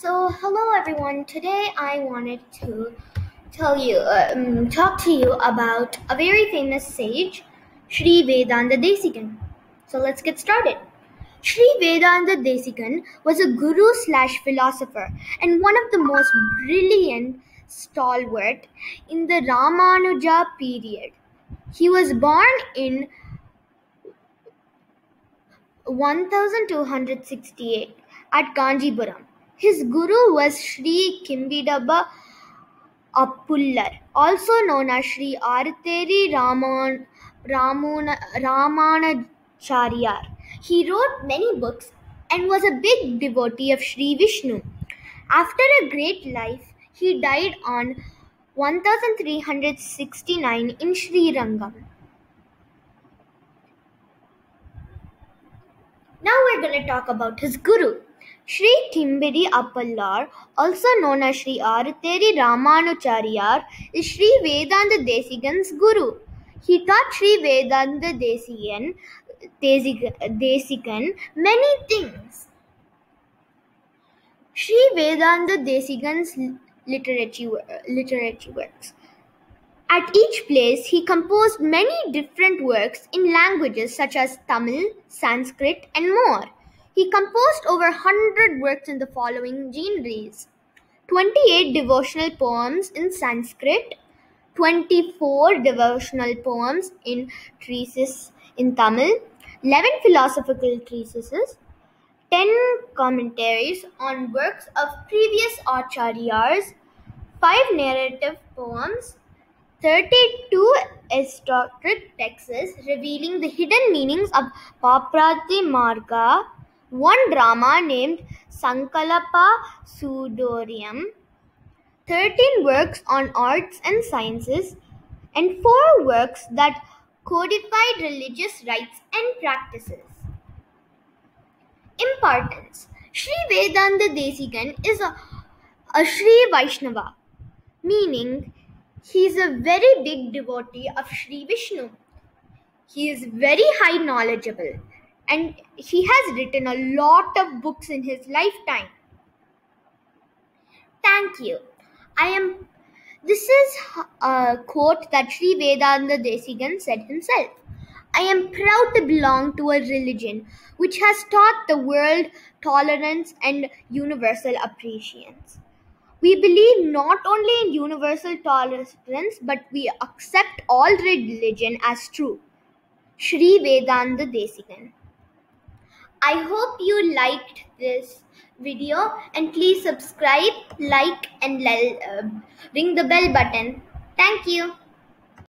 So, hello everyone. Today I wanted to tell you, um, talk to you about a very famous sage, Sri Vedanta Desikan. So, let's get started. Sri Vedanta Desikan was a guru slash philosopher and one of the most brilliant stalwart in the Ramanuja period. He was born in 1268 at Kanjipuram. His guru was Sri Kimbidaba Appullar, also known as Sri Arutheri Raman, Ramana, Ramanacharya. He wrote many books and was a big devotee of Sri Vishnu. After a great life, he died on 1369 in Sri Rangam. Now we're going to talk about his guru. Sri Kimbidi Appallar, also known as Sri Arutheri Ramanucharyar, is Sri Vedanta Desikan's guru. He taught Sri Vedanta Desikan, Desikan many things. Sri Vedanta Desikan's literature, literature works. At each place, he composed many different works in languages such as Tamil, Sanskrit, and more. He composed over 100 works in the following genres. 28 devotional poems in Sanskrit, 24 devotional poems in treatises in Tamil, 11 philosophical treatises, 10 commentaries on works of previous acharyas, 5 narrative poems, 32 esoteric texts revealing the hidden meanings of Paprati Marga, one drama named Sankalapa Sudorium, 13 works on arts and sciences, and 4 works that codified religious rites and practices. Importance Sri Vedanta Desikan is a, a Sri Vaishnava, meaning he is a very big devotee of Sri Vishnu. He is very high knowledgeable and he has written a lot of books in his lifetime. Thank you. I am. This is a quote that Sri Vedanta Desikan said himself. I am proud to belong to a religion which has taught the world tolerance and universal appreciation. We believe not only in universal tolerance, but we accept all religion as true. Sri Vedanta Desikan. I hope you liked this video and please subscribe, like and uh, ring the bell button. Thank you.